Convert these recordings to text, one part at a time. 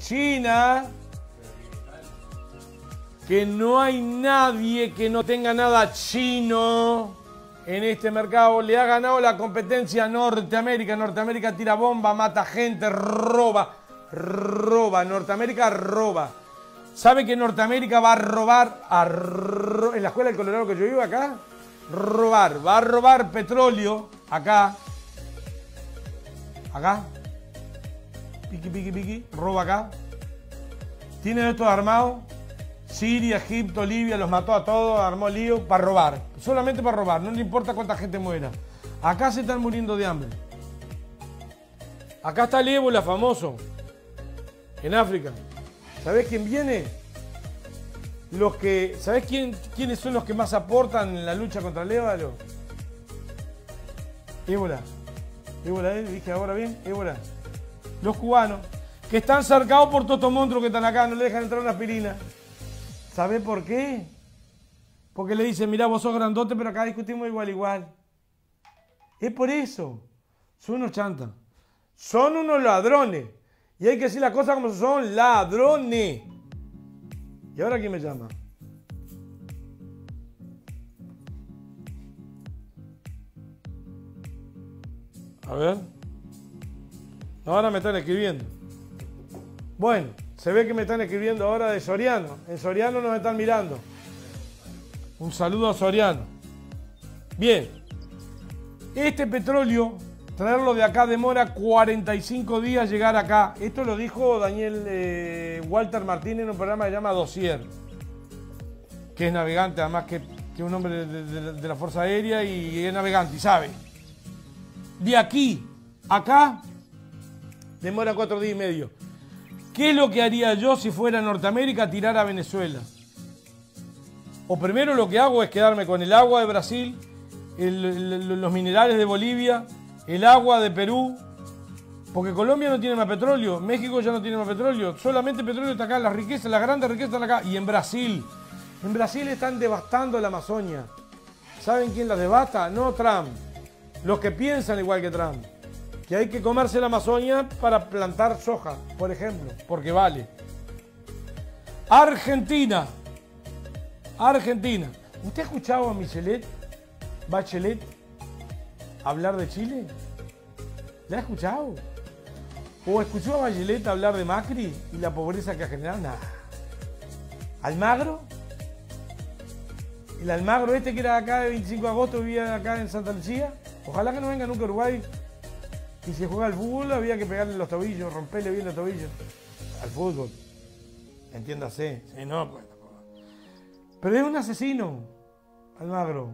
China, que no hay nadie que no tenga nada chino en este mercado. Le ha ganado la competencia a Norteamérica. Norteamérica tira bomba, mata gente, roba, roba. Norteamérica roba. ¿Sabe que Norteamérica va a robar a en la escuela del Colorado que yo vivo acá? Robar, va a robar petróleo acá. Acá. Piqui, piqui, piqui. Roba acá. Tiene esto armado. Siria, Egipto, Libia, los mató a todos, armó lío para robar. Solamente para robar, no le importa cuánta gente muera. Acá se están muriendo de hambre. Acá está el ébola famoso. En África. ¿Sabés quién viene? Los que. ¿Sabés quién, quiénes son los que más aportan en la lucha contra el ébola? Ébola. Ébola, ¿eh? dije ahora bien, ébola. Los cubanos, que están cercados por todos estos monstruos que están acá, no le dejan entrar una aspirina. ¿Sabe por qué? Porque le dicen, mira, vos sos grandote, pero acá discutimos igual, igual. Es por eso. Son unos chantas. Son unos ladrones. Y hay que decir las cosas como son, ladrones. ¿Y ahora quién me llama? A ver. Ahora me están escribiendo. Bueno, se ve que me están escribiendo ahora de Soriano. En Soriano nos están mirando. Un saludo a Soriano. Bien. Este petróleo, traerlo de acá demora 45 días llegar acá. Esto lo dijo Daniel eh, Walter Martínez en un programa que se llama Dossier. Que es navegante, además que, que un hombre de, de- de la Fuerza Aérea y es navegante y sabe. De aquí, acá, demora cuatro días y medio. ¿Qué es lo que haría yo si fuera a Norteamérica a tirar a Venezuela? O primero lo que hago es quedarme con el agua de Brasil, los minerales de Bolivia, el agua de Perú, porque Colombia no tiene más petróleo, México ya no tiene más petróleo, solamente petróleo está acá, las riquezas, las grandes riquezas están acá, y en Brasil. En Brasil están devastando la Amazonia. ¿Saben quién la devasta? No Trump. Los que piensan igual que Trump. Que hay que comerse la Amazonia para plantar soja, por ejemplo, porque vale. Argentina. Argentina. ¿Usted ha escuchado a Michelet, Bachelet, hablar de Chile? ¿La ha escuchado? ¿O escuchó a Bachelet hablar de Macri y la pobreza que ha generado? Nada. ¿Almagro? El Almagro este que era acá de 25 de agosto, vivía acá en Santa Lucía. Ojalá que no venga nunca a Uruguay. Y si juega al fútbol había que pegarle los tobillos, romperle bien los tobillos. Al fútbol. Entiéndase. Sí, no, pues, Pero es un asesino, Almagro.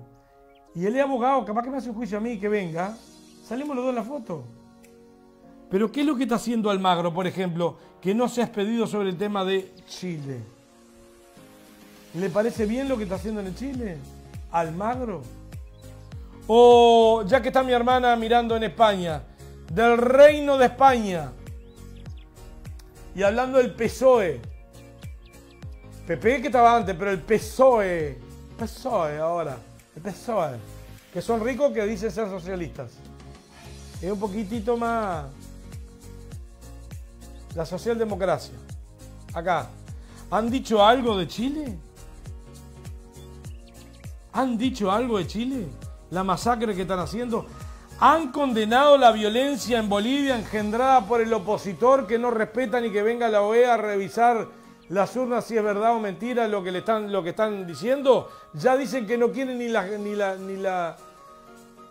Y él es abogado, capaz que me hace un juicio a mí que venga. Salimos los dos en la foto. Pero ¿qué es lo que está haciendo Almagro, por ejemplo, que no se ha expedido sobre el tema de Chile? ¿Le parece bien lo que está haciendo en el Chile? Almagro. O ya que está mi hermana mirando en España, del reino de España. Y hablando del PSOE. PP que estaba antes, pero el PSOE. PSOE ahora. El PSOE. Que son ricos que dicen ser socialistas. Es un poquitito más. La socialdemocracia. Acá. ¿Han dicho algo de Chile? ¿Han dicho algo de Chile? La masacre que están haciendo. ¿Han condenado la violencia en Bolivia engendrada por el opositor que no respeta ni que venga la OEA a revisar las urnas si es verdad o mentira lo que, le están, lo que están diciendo? Ya dicen que no quieren ni la, ni la, ni la,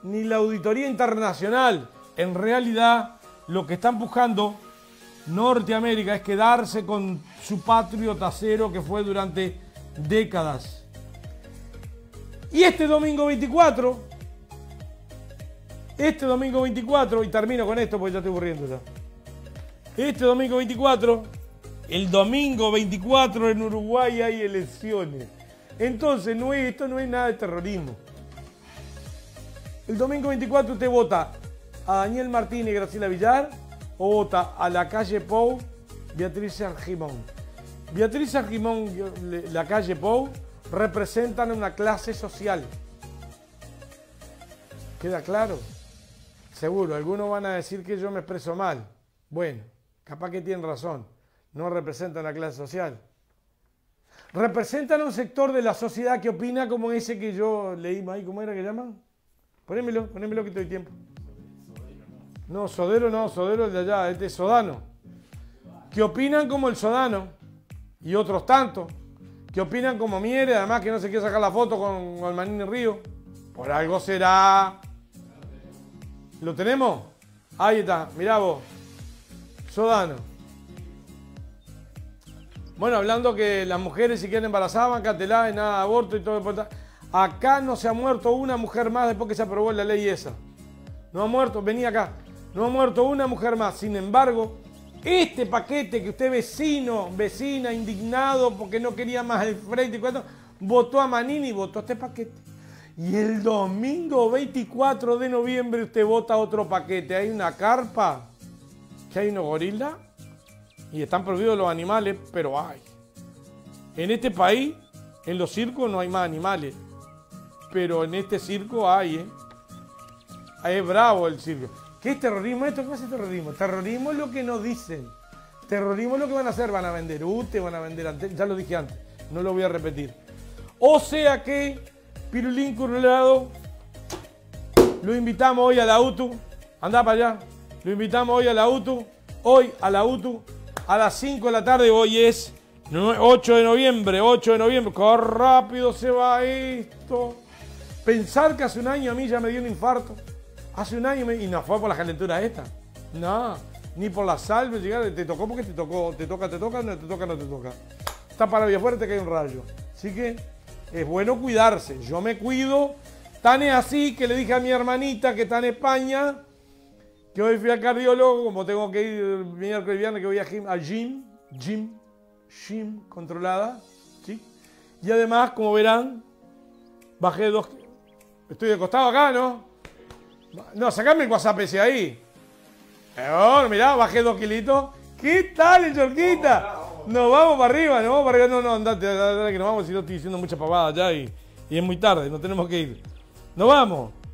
ni la auditoría internacional. En realidad, lo que están buscando Norteamérica es quedarse con su patrio trasero que fue durante décadas. Y este domingo 24, este domingo 24, y termino con esto porque ya estoy aburriendo ya. Este domingo 24, el domingo 24 en Uruguay hay elecciones. Entonces, no es, esto no es nada de terrorismo. El domingo 24 usted vota a Daniel Martínez y Graciela Villar o vota a la calle Pou, Beatriz Argimón. Beatriz Argimón, y la calle Pou, representan una clase social. ¿Queda claro? Seguro, algunos van a decir que yo me expreso mal. Bueno, capaz que tienen razón. no representan la clase social. Representan un sector de la sociedad que opina como ese que yo leí ahí, ¿cómo era que llaman? Ponémelo, ponémelo que estoy tiempo. No, Sodero no, Sodero es de allá, este es Sodano. Que opinan como el Sodano y otros tantos. Que opinan como Miere, además que no se quiere sacar la foto con, con el Manini Río. Por algo será. ¿Lo tenemos? Ahí está, mirá vos. Sodano. Bueno, hablando que las mujeres si quieren embarazadas van cateladas nada aborto y todo. Acá no se ha muerto una mujer más después que se aprobó la ley esa. No ha muerto, vení acá. No ha muerto una mujer más. Sin embargo, este paquete que usted vecino, vecina, indignado porque no quería más el frente y cuatro, votó a Manini y votó este paquete. Y el domingo 24 de noviembre usted vota otro paquete. Hay una carpa, que hay unos gorilas y están prohibidos los animales, pero hay. En este país, en los circos no hay más animales, pero en este circo hay, ¿eh? Es bravo el circo. ¿Qué es terrorismo? ¿Esto qué es terrorismo? Terrorismo es lo que nos dicen. Terrorismo es lo que van a hacer. Van a vender UTE, van a vender... Ya lo dije antes, no lo voy a repetir. O sea que Pirulín Curulado lo invitamos hoy a la UTU. Anda para allá. Lo invitamos hoy a la UTU. Hoy a la UTU a las 5 de la tarde. Hoy es 8 de noviembre, 8 de noviembre. ¡Qué rápido se va esto! Pensar que hace un año a mí ya me dio un infarto. Hace un año y no fue por la calentura esta. No, ni por la salve llegar. Te tocó porque te tocó. Te toca, te toca, no te toca, no te toca. Está para fuerte que hay un rayo. Así que es bueno cuidarse. Yo me cuido. Tan es así que le dije a mi hermanita que está en España que hoy fui al cardiólogo, como tengo que ir el miércoles y viernes que voy a gym, al gym, gym, gym controlada, ¿sí? Y además, como verán, bajé dos... Estoy de costado acá, ¿no? No, sacame el WhatsApp ese ahí. Mira, mirá, bajé dos kilitos. ¿Qué tal, Chorquita? Nos vamos para arriba, nos vamos para arriba. No, no, andate, andate que nos vamos, si no estoy diciendo mucha pavada ya y, y es muy tarde, no tenemos que ir. Nos vamos.